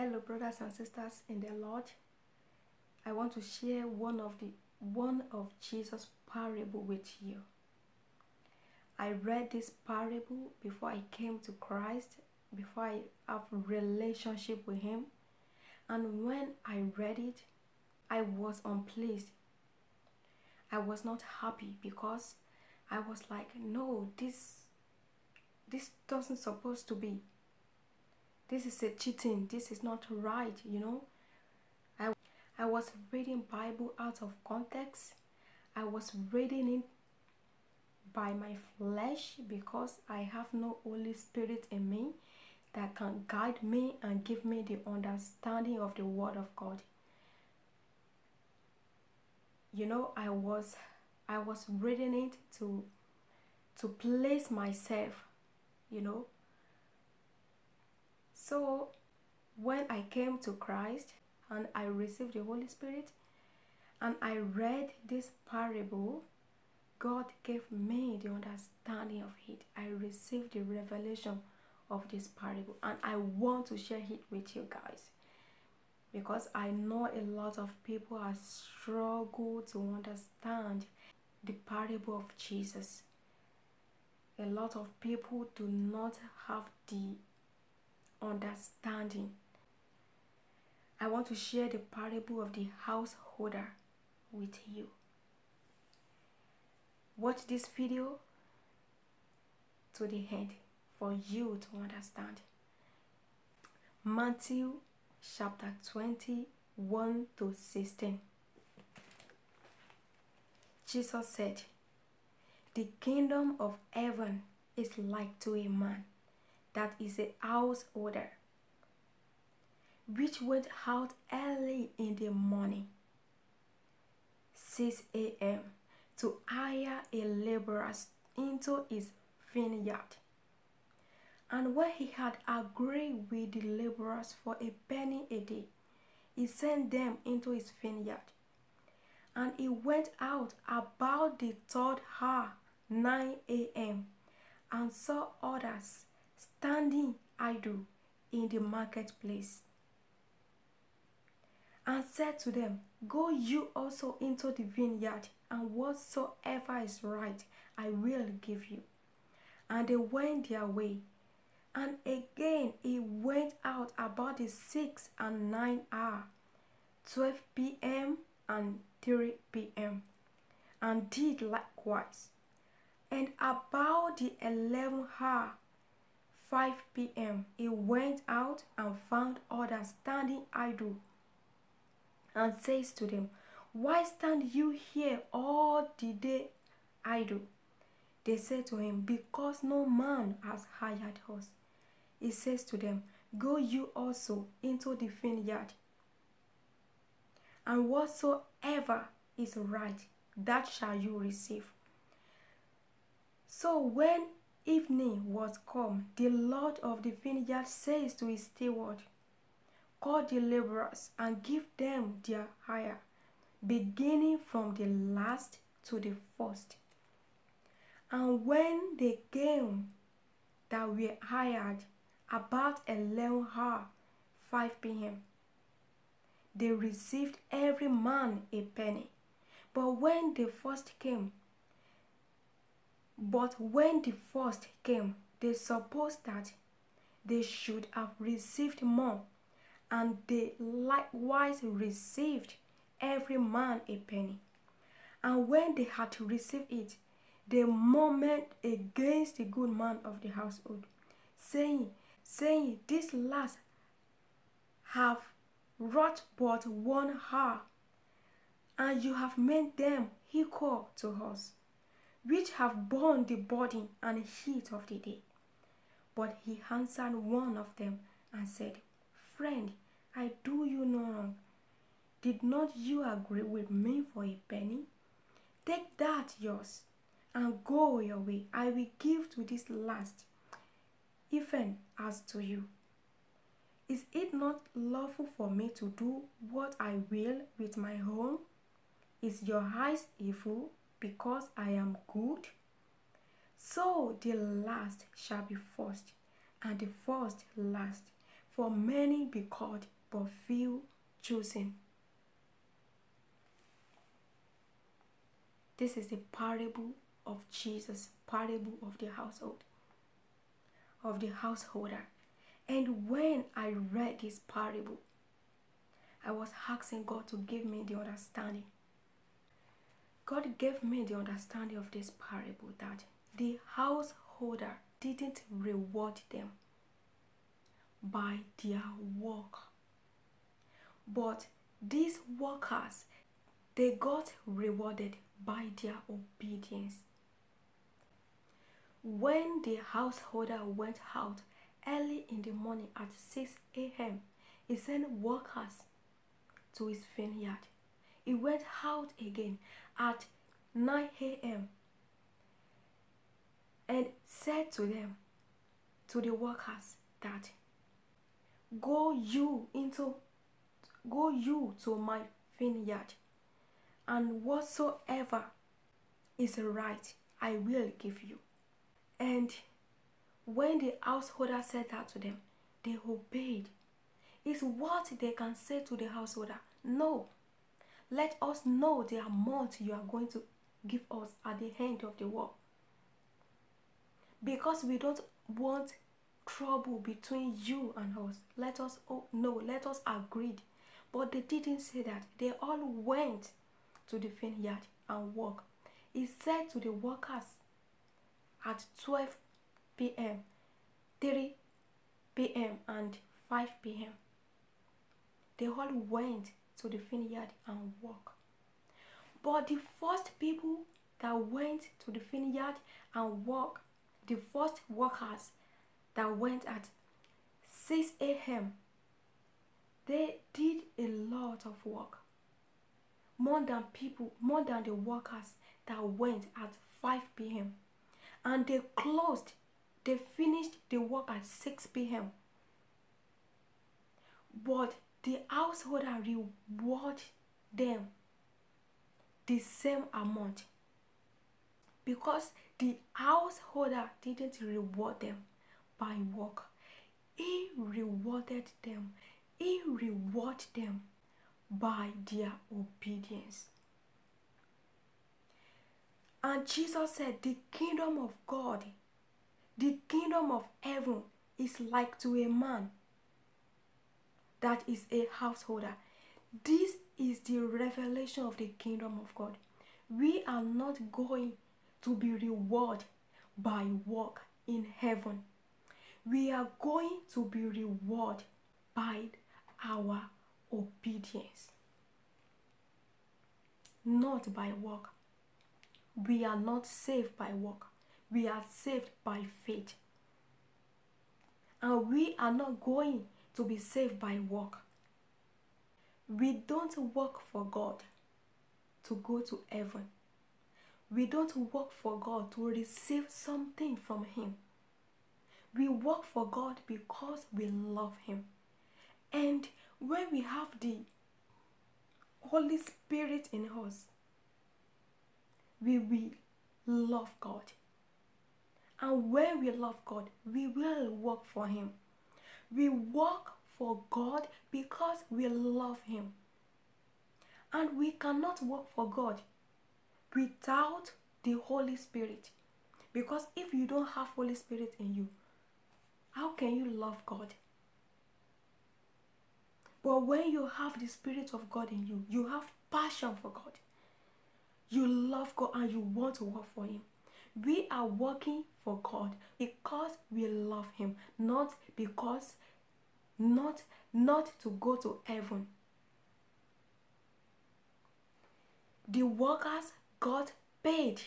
Hello, brothers and sisters in the Lord. I want to share one of the one of Jesus' parable with you. I read this parable before I came to Christ, before I have relationship with Him, and when I read it, I was unpleased. I was not happy because I was like, no, this this doesn't supposed to be this is a cheating. This is not right you know? I i was reading bible out of context. I was reading it by my flesh because i have no holy spirit in me that can guide me and give me the understanding of the word of god. You know i was i was reading it to to place myself you know so when I came to Christ and I received the Holy Spirit and I read this parable, God gave me the understanding of it. I received the revelation of this parable and I want to share it with you guys because I know a lot of people are struggle to understand the parable of Jesus. A lot of people do not have the understanding. I want to share the parable of the householder with you. Watch this video to the end for you to understand. Matthew chapter 21 to 16. Jesus said, The kingdom of heaven is like to a man that is a householder, which went out early in the morning, 6 a.m., to hire a laborer into his vineyard. And when he had agreed with the laborers for a penny a day, he sent them into his vineyard. And he went out about the third hour, 9 a.m., and saw others standing idle in the marketplace, and said to them, Go you also into the vineyard, and whatsoever is right I will give you. And they went their way. And again he went out about the six and nine hour, 12 p.m. and 3 p.m., and did likewise. And about the 11th hour, 5 p.m., he went out and found others standing idle and says to them, Why stand you here all the day idle? They said to him, Because no man has hired us. He says to them, Go you also into the vineyard, and whatsoever is right, that shall you receive. So when evening was come, the Lord of the vineyard says to his steward, Call the laborers and give them their hire, beginning from the last to the first. And when they came that were hired about eleven hour, 5 p.m., they received every man a penny. But when the first came, but when the first came, they supposed that they should have received more, and they likewise received every man a penny. And when they had received it, they murmured against the good man of the household, saying, saying, This last have wrought but one hour, and you have made them equal to us which have borne the burden and heat of the day. But he answered one of them and said, Friend, I do you no wrong. Did not you agree with me for a penny? Take that yours and go your way. I will give to this last, even as to you. Is it not lawful for me to do what I will with my own? Is your eyes evil because I am good? So the last shall be first, and the first last. For many be called, but few chosen. This is the parable of Jesus, parable of the household, of the householder. And when I read this parable, I was asking God to give me the understanding. God gave me the understanding of this parable that the householder didn't reward them by their work. But these workers, they got rewarded by their obedience. When the householder went out early in the morning at 6 a.m., he sent workers to his vineyard. He went out again at 9 a.m. and said to them, to the workers, that go you into go you to my vineyard and whatsoever is right i will give you. And when the householder said that to them they obeyed. Is what they can say to the householder no let us know the amount you are going to give us at the end of the war because we don't want trouble between you and us. Let us no, let us agree. But they didn't say that. They all went to the vineyard and work. He said to the workers at 12 p.m., 3 p.m., and 5 p.m. They all went to the vineyard and work. But the first people that went to the vineyard and work, the first workers that went at 6 a.m. They did a lot of work. More than people, more than the workers that went at 5 p.m. And they closed, they finished the work at 6 p.m. But the householder reward them the same amount because the householder didn't reward them by work. He rewarded them. He rewarded them by their obedience. And Jesus said, The kingdom of God, the kingdom of heaven is like to a man that is a householder. This is the revelation of the kingdom of God. We are not going to be rewarded by work in heaven we are going to be rewarded by our obedience, not by work. We are not saved by work, we are saved by faith. And we are not going to be saved by work. We don't work for God to go to heaven. We don't work for God to receive something from Him. We work for God because we love Him. And when we have the Holy Spirit in us, we will love God. And when we love God, we will work for Him. We work for God because we love Him. And we cannot work for God without the Holy Spirit. Because if you don't have Holy Spirit in you, how can you love God? But when you have the Spirit of God in you, you have passion for God. You love God and you want to work for Him. We are working for God because we love Him, not because, not, not to go to heaven. The workers got paid.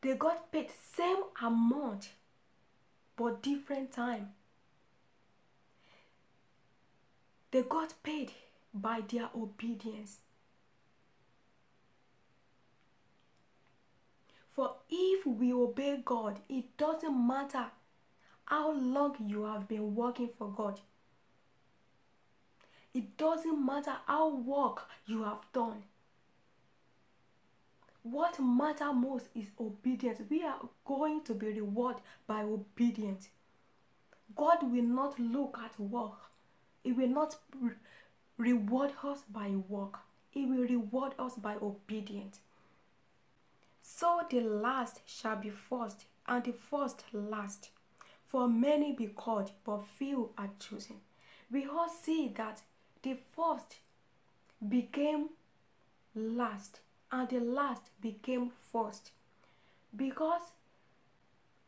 They got paid same amount but different time. They got paid by their obedience. For if we obey God, it doesn't matter how long you have been working for God. It doesn't matter how work you have done. What matter most is obedience. We are going to be rewarded by obedience. God will not look at work. He will not re- reward us by work. He will reward us by obedience. So the last shall be first, and the first last. For many be called, but few are chosen. We all see that the first became last, and the last became first. Because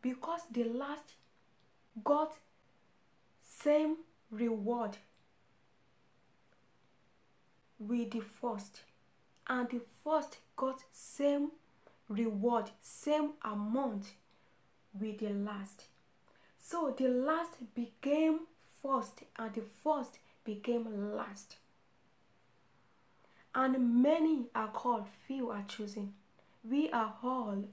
because the last got same reward with the first and the first got same reward same amount with the last. So the last became first and the first became last. And many are called few are chosen. We are all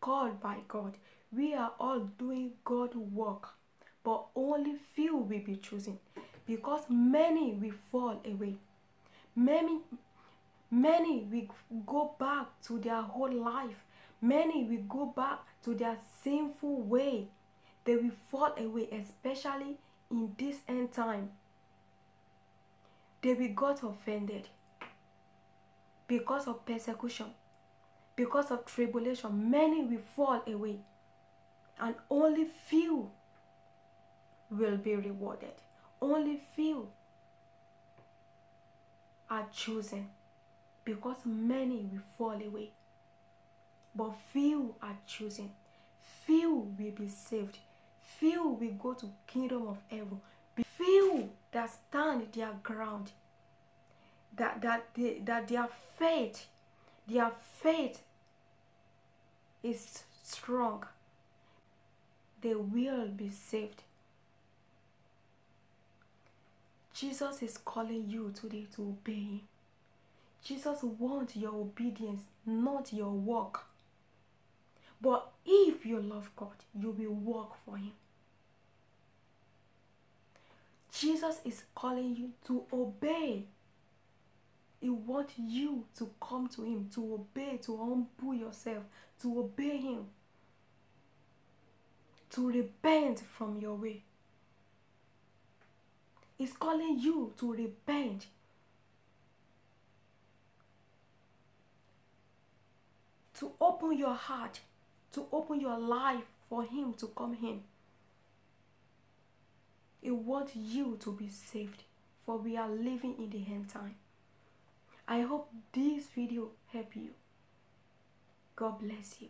called by god. We are all doing god work. But only few will be chosen. Because many will fall away. Many many will go back to their whole life. Many will go back to their sinful way. They will fall away especially in this end time. They will got offended because of persecution because of tribulation. Many will fall away and only few will be rewarded. Only few are chosen because many will fall away. But few are chosen. Few will be saved. Few will go to kingdom of heaven. Few that stand their ground. That that they, that their faith their faith is strong. They will be saved. Jesus is calling you today to obey him jesus wants your obedience not your work. But if you love god you will work for him. Jesus is calling you to obey. He wants you to come to him to obey to humble yourself to obey him to repent from your way. He's calling you to repent to open your heart to open your life for him to come in he wants you to be saved for we are living in the end time I hope this video help you. God bless you.